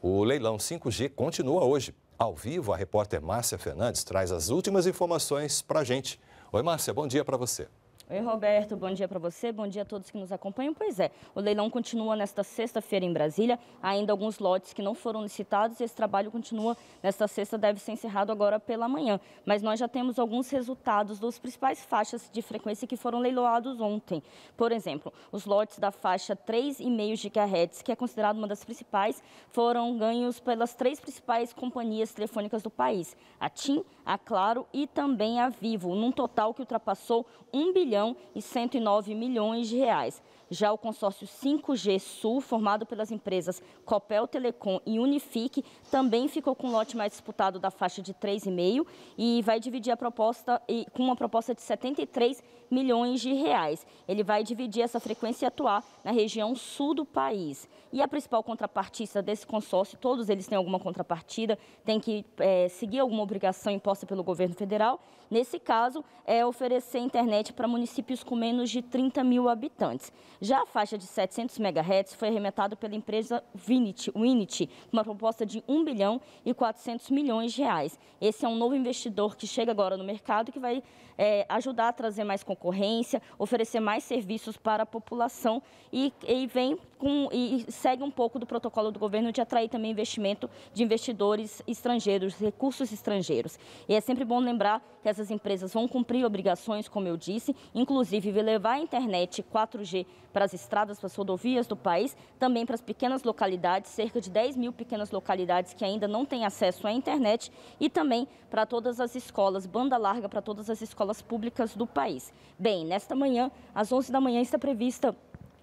O leilão 5G continua hoje. Ao vivo, a repórter Márcia Fernandes traz as últimas informações para a gente. Oi, Márcia, bom dia para você. Oi, Roberto. Bom dia para você. Bom dia a todos que nos acompanham. Pois é, o leilão continua nesta sexta-feira em Brasília. Ainda alguns lotes que não foram licitados e esse trabalho continua nesta sexta, deve ser encerrado agora pela manhã. Mas nós já temos alguns resultados dos principais faixas de frequência que foram leiloados ontem. Por exemplo, os lotes da faixa 3,5 GHz, que é considerado uma das principais, foram ganhos pelas três principais companhias telefônicas do país: a TIM, a Claro e também a Vivo, num total que ultrapassou 1 bilhão e 109 milhões de reais. Já o consórcio 5G Sul, formado pelas empresas Copel Telecom e Unifique, também ficou com o lote mais disputado da faixa de 3,5 e vai dividir a proposta com uma proposta de 73 milhões de reais. Ele vai dividir essa frequência e atuar na região sul do país. E a principal contrapartista desse consórcio, todos eles têm alguma contrapartida, tem que é, seguir alguma obrigação imposta pelo governo federal. Nesse caso, é oferecer internet para municípios com menos de 30 mil habitantes. Já a faixa de 700 MHz foi arremetada pela empresa Winit, Winit, com uma proposta de 1 bilhão e 400 milhões de reais. Esse é um novo investidor que chega agora no mercado que vai é, ajudar a trazer mais concorrência, oferecer mais serviços para a população e, e vem com, e segue um pouco do protocolo do governo de atrair também investimento de investidores estrangeiros, recursos estrangeiros. E é sempre bom lembrar que essas empresas vão cumprir obrigações, como eu disse, inclusive levar a internet 4G para as estradas, para as rodovias do país, também para as pequenas localidades, cerca de 10 mil pequenas localidades que ainda não têm acesso à internet e também para todas as escolas, banda larga para todas as escolas públicas do país. Bem, nesta manhã, às 11 da manhã, está prevista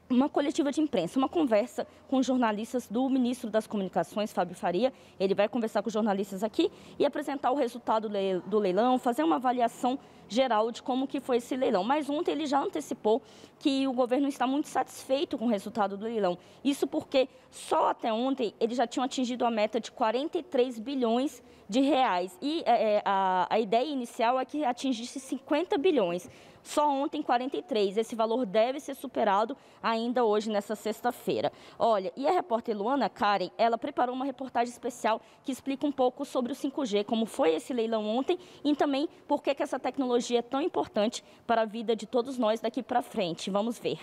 uma coletiva de imprensa, uma conversa com jornalistas do ministro das Comunicações, Fábio Faria. Ele vai conversar com os jornalistas aqui e apresentar o resultado do leilão, fazer uma avaliação geral de como que foi esse leilão. Mas ontem ele já antecipou que o governo está muito satisfeito com o resultado do leilão. Isso porque só até ontem eles já tinham atingido a meta de 43 bilhões de reais. E é, a, a ideia inicial é que atingisse 50 bilhões. Só ontem 43. Esse valor deve ser superado ainda hoje, nessa sexta-feira. Olha, e a repórter Luana Karen, ela preparou uma reportagem especial que explica um pouco sobre o 5G, como foi esse leilão ontem e também por que, que essa tecnologia é tão importante para a vida de todos nós daqui para frente. Vamos ver.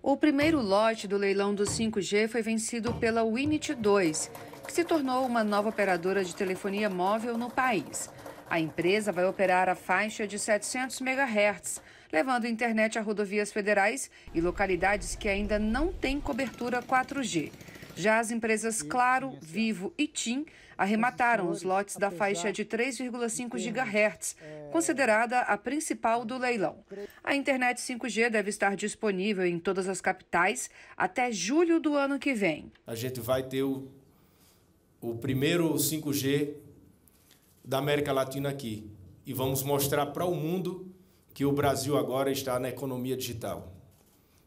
O primeiro lote do leilão do 5G foi vencido pela Winit 2, que se tornou uma nova operadora de telefonia móvel no país. A empresa vai operar a faixa de 700 MHz, levando internet a rodovias federais e localidades que ainda não têm cobertura 4G. Já as empresas Claro, Vivo e TIM arremataram os lotes da faixa de 3,5 GHz, considerada a principal do leilão. A internet 5G deve estar disponível em todas as capitais até julho do ano que vem. A gente vai ter o, o primeiro 5G da América Latina aqui e vamos mostrar para o mundo que o Brasil agora está na economia digital,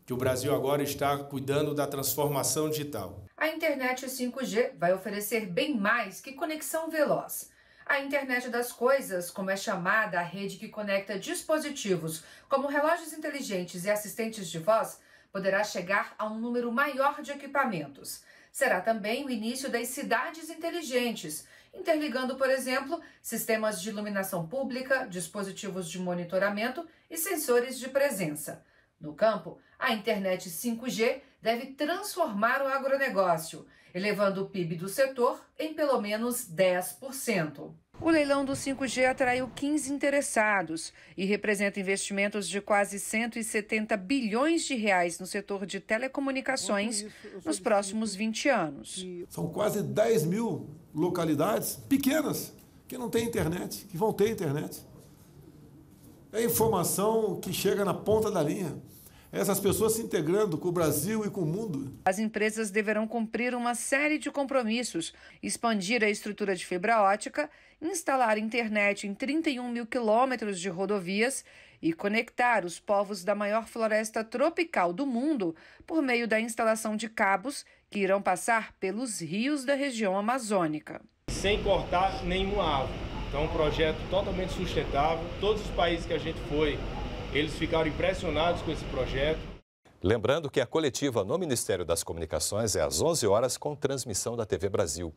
que o Brasil agora está cuidando da transformação digital. A internet 5G vai oferecer bem mais que conexão veloz. A internet das coisas, como é chamada a rede que conecta dispositivos como relógios inteligentes e assistentes de voz, poderá chegar a um número maior de equipamentos. Será também o início das cidades inteligentes, interligando, por exemplo, sistemas de iluminação pública, dispositivos de monitoramento e sensores de presença. No campo, a internet 5G deve transformar o agronegócio, elevando o PIB do setor em pelo menos 10%. O leilão do 5G atraiu 15 interessados e representa investimentos de quase 170 bilhões de reais no setor de telecomunicações nos próximos 20 anos. São quase 10 mil localidades pequenas que não têm internet, que vão ter internet. É informação que chega na ponta da linha essas pessoas se integrando com o Brasil e com o mundo. As empresas deverão cumprir uma série de compromissos, expandir a estrutura de fibra ótica, instalar internet em 31 mil quilômetros de rodovias e conectar os povos da maior floresta tropical do mundo por meio da instalação de cabos que irão passar pelos rios da região amazônica. Sem cortar nenhuma árvore. Então, um projeto totalmente sustentável. Todos os países que a gente foi eles ficaram impressionados com esse projeto. Lembrando que a coletiva no Ministério das Comunicações é às 11 horas com transmissão da TV Brasil.